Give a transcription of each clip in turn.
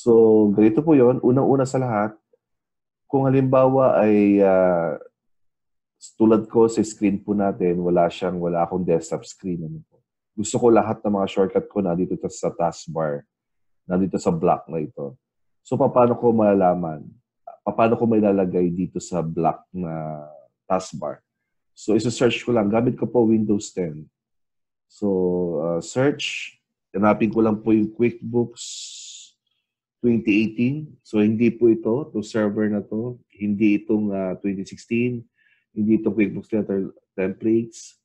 So, ganito po yon Unang-una sa lahat, kung halimbawa ay uh, tulad ko sa screen po natin, wala siyang, wala akong desktop screen. Ano po. Gusto ko lahat ng mga shortcut ko na dito sa taskbar, na dito sa block na ito. So, paano ko malalaman? Paano ko may lalagay dito sa block na taskbar? So, isa-search ko lang. Gamit ko po Windows 10. So, uh, search. Hanapin ko lang po yung QuickBooks 2018. So, hindi po ito, to server na to. Hindi itong uh, 2016 hindi itong QuickBooks Letter Templates.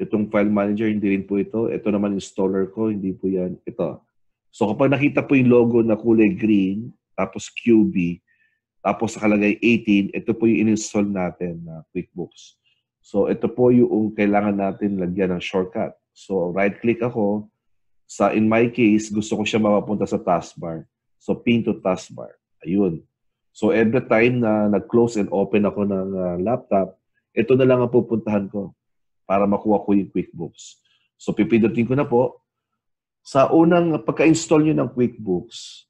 Itong file manager, hindi rin po ito. Ito naman installer ko, hindi po yan. Ito. So kapag nakita po yung logo na kulay green, tapos QB, tapos nakalagay 18, ito po yung in-install natin na QuickBooks. So ito po yung kailangan natin lagyan ng shortcut. So right-click ako. Sa in my case, gusto ko siya mapapunta sa taskbar. So pin to taskbar. Ayun. So every time na nag-close and open ako ng uh, laptop, ito na lang ang pupuntahan ko para makuha ko yung QuickBooks. So pipindutin ko na po. Sa unang pagka-install nyo ng QuickBooks,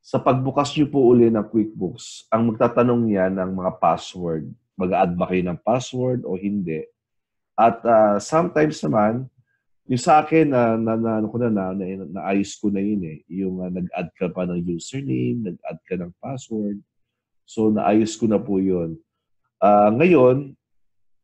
sa pagbukas nyo po uli ng QuickBooks, ang magtatanong niya ng mga password. Mag-add ba kayo ng password o hindi? At uh, sometimes naman, yung sa akin, na, na, na, ano ko na, na, na, naayos ko na yun eh. Yung uh, nag-add ka pa ng username, nag-add ka ng password. So, naayos ko na po yun. Uh, ngayon,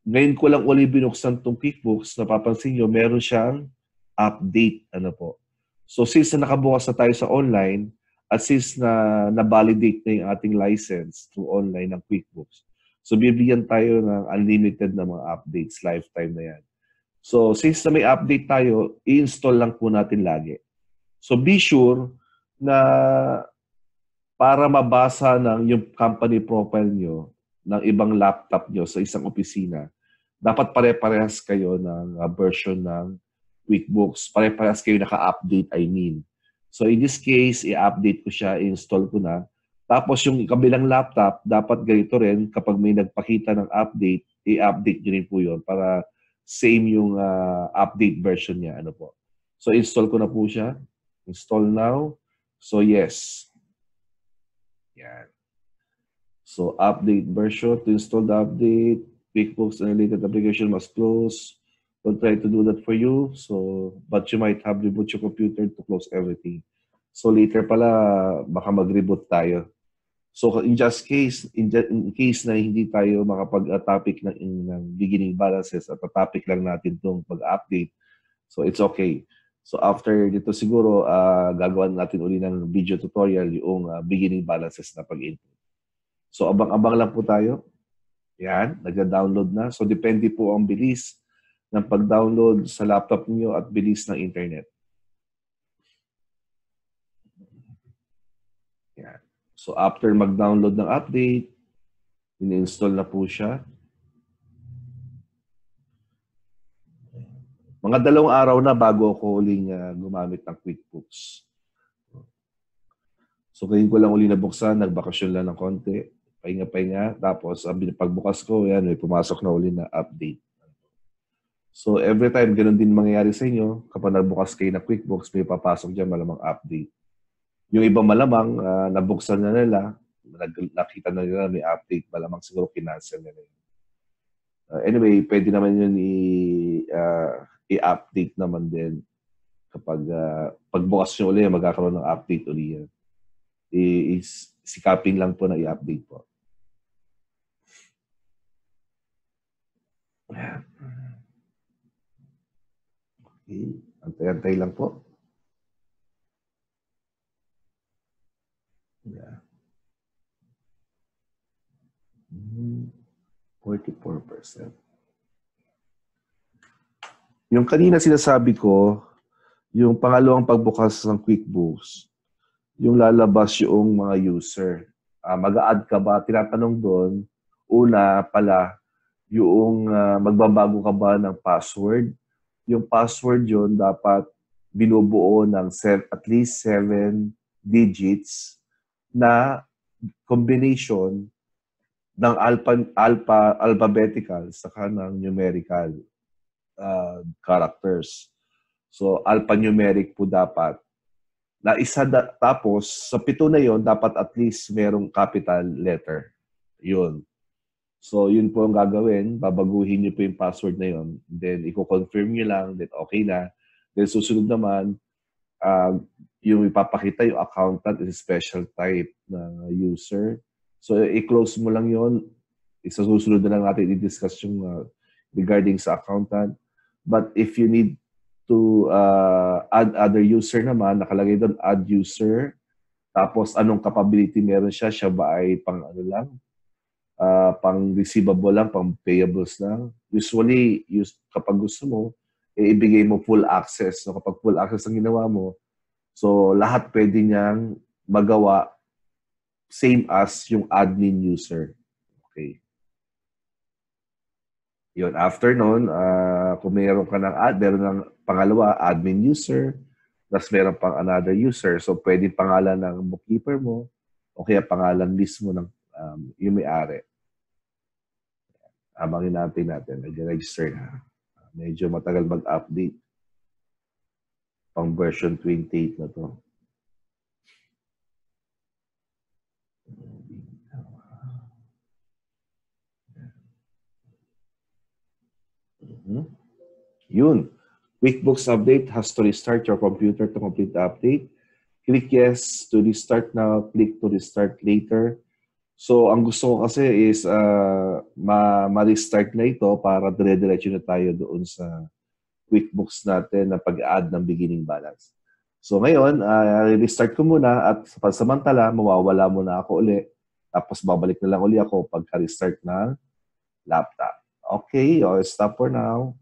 ngayon ko lang uli binuksan tong QuickBooks, napapansin nyo, meron siyang update. Ano po. So, since na nakabukas na tayo sa online, at since na na-validate na yung ating license through online ng QuickBooks, so bibigyan tayo ng unlimited na mga updates, lifetime na yan. So, since na may update tayo, i-install lang po natin lagi. So, be sure na para mabasa ng yung company profile nyo ng ibang laptop nyo sa isang opisina, dapat pare-parehas kayo ng uh, version ng QuickBooks. Pare-parehas kayo naka-update, I mean. So in this case, i-update ko siya, i-install ko na. Tapos yung kabilang laptop, dapat ganito rin, kapag may nagpakita ng update, i-update nyo rin po yun para same yung uh, update version niya. Ano po. So install ko na po siya. Install now. So yes, yan. So, update version to install the update. QuickBooks and related application must close. Don't try to do that for you. So, but you might have reboot your computer to close everything. So, later pala, baka mag-reboot tayo. So, in just case, in, in case na hindi tayo makapag-topic ng, ng beginning balances at topic lang natin itong pag-update, so it's okay. So after dito siguro, uh, gagawin natin uli ng video tutorial yung uh, beginning balances na pag-input. So abang-abang lang po tayo. Yan, nagda-download na. So depende po ang bilis ng pag-download sa laptop niyo at bilis ng internet. Yan. So after mag-download ng update, in-install na po siya. Mga dalawang araw na bago ako uling uh, gumamit ng QuickBooks. So, ngayon ko lang uli nabuksan, nagbakasyon lang ng konti, pahinga-pahinga. Tapos, pagbukas ko, yan, may pumasok na uli na update. So, every time, ganun din mangyayari sa inyo. Kapag nagbukas kayo ng QuickBooks, may papasok dyan malamang update. Yung iba malamang, uh, nabuksan na nila, nakita na nila may update, malamang siguro kinancel nila yun. Uh, anyway, pwede naman yun i, uh, i-update naman din kapag uh, pagbukas nyo ulit, magkakaroon ng update ulit yan. I- is, sikapin lang po na i-update po. Okay. Antay-antay lang po. 44%. Yung kanina sinasabi ko, yung pangalawang pagbukas ng QuickBooks, yung lalabas yung mga user. Uh, mag-add ka ba? Tinatanong doon, una pala, yung uh, magbabago ka ba ng password. Yung password yon dapat binubuo ng at least seven digits na combination ng alpha, alpha alphabetical sa ng numerical uh, characters. So, alphanumeric po dapat Na isa da, tapos sa pito na yon dapat at least merong capital letter. Yun. So, yun po ang gagawin. Babaguhin niyo po yung password na yun. Then, i-confirm niyo lang that okay na. Then, susunod naman, uh, yung ipapakita yung accountant is special type na user. So, i-close mo lang yon Isa susunod na lang natin i-discuss yung uh, regarding sa accountant. But if you need to uh, add other user naman, nakalagay doon add user. Tapos anong capability meron siya? Siya ba ay pang ano lang? uh, pang receivable lang, pang payables lang. Usually, use, kapag gusto mo, eh, ibigay mo full access. So, kapag full access ang ginawa mo, so lahat pwede niyang magawa same as yung admin user. Okay. Yun, after nun, uh, kung meron ka ng ad, meron ng pangalawa, admin user, tapos meron pang another user. So, pwede pangalan ng bookkeeper mo, o kaya pangalan mismo ng um, yung may-ari. Abangin natin natin. Nag-register na. Medyo matagal mag-update. Pang version 28 na to. Yun. QuickBooks update has to restart your computer to complete the update. Click yes to restart now. Click to restart later. So, ang gusto ko kasi is uh, ma-restart na ito para dire-diretso na tayo doon sa QuickBooks natin na pag-add ng beginning balance. So, ngayon, uh, restart ko muna at sa pansamantala, mawawala muna ako uli. Tapos babalik na lang uli ako pagka-restart ng laptop. Okay, I'll stop for now.